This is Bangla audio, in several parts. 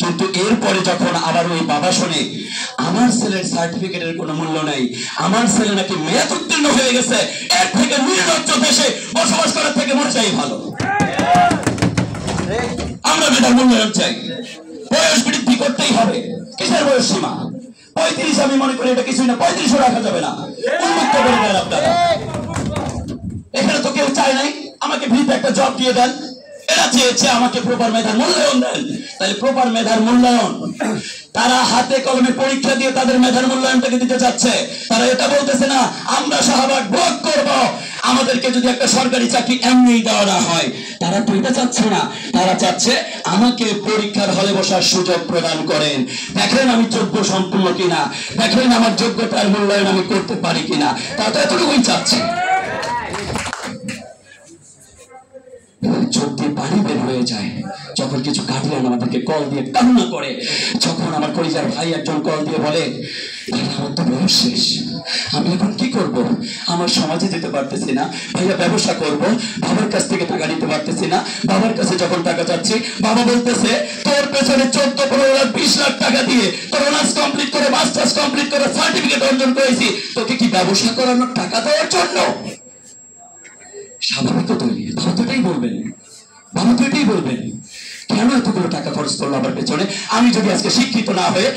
কিন্তু এরপরে যখন আবার ওই বাবা শোনে, আমার ছেলের সার্টিফিকেটের কোনো মূল্য নেই, আমার ছেলে নাকি মেয়াদ উত্তীর্ণ হয়ে গেছে, এর থেকে নির্লজ্জ দেশে বসবাস করার থেকে মরে যাই ভালো। আমরা মেধার মূল্যায়ন চাই। বয়স বৃদ্ধি করতেই হবে। কিসের বয়স সীমা? পঁয়ত্রিশ আমি মনে করি এটা কিছুই না, পঁয়ত্রিশও রাখা যাবে না। উন্মুক্ত করে দেন আপনারা। এখানে তো কেউ চায় নাই। আমাকে ভিড় একটা জব দিয়ে দেন। এরা চেয়েছে আমাকে প্রপার মেধার মূল্যায়ন দেন। তাহলে প্রপার মেধার মূল্যায়ন। তারা হাতে কলমে পরীক্ষা দিয়ে তাদের মেধার মূল্যায়নটাকে দিতে চাচ্ছে। তারা এটা বলতেছে না, আমরা শাহবাগ ভোগ করব। আমাদেরকে যদি একটা সরকারি চাকরি এমনি দেওয়া না হয়। তারা তো এটা চাচ্ছে না। তারা চাচ্ছে আমাকে পরীক্ষার হলে বসার সুযোগ প্রদান করেন। দেখেন আমি যোগ্য সম্পূর্ণ কিনা? দেখেন আমার যোগ্যতার মূল্যায়ন আমি করতে পারি কিনা? তারা তো এতটুকুই চাচ্ছে। আমার সমাজে যেতে পারতেছি না। ভাইয়া, ব্যবসা করব। বাবার কাছ থেকে টাকা নিতে পারতেছি না। বাবার কাছে যখন টাকা চাচ্ছি, বাবা বলতেছে, তোর পেছনে চোদ্দ, পনেরো লাখ, বিশ লাখ টাকা দিয়ে তোর অনার্স কমপ্লিট করে মাস্টার্স কমপ্লিট করে সার্টিফিকেট অর্জন করেছি। তোকে কি ব্যবসা করানোর টাকা দেওয়ার জন্য? স্বাভাবিক তো তৈরি বাবা বলবেন বাবা বলবেন কেন এতগুলো টাকা খরচ করল আমার পেছনে? আমি যদি আজকে শিক্ষিত না হয়ে,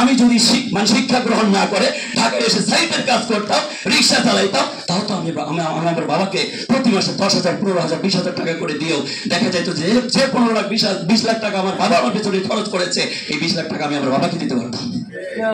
আমি যদি মানে শিক্ষা গ্রহণ না করে, ঢাকায় এসে সাইটের কাজ করতাম, রিক্সা চালাইতাম, তাও তো আমি আমি আমি আমার বাবাকে প্রতি মাসে দশ হাজার, পনেরো হাজার, বিশ হাজার টাকা করে দিয়েও দেখা যায় তো যে যে পনেরো লাখ বিশ লাখ টাকা আমার বাবা আমার পেছনে খরচ করেছে, এই বিশ লাখ টাকা আমি আমার বাবাকে দিতে পারতাম।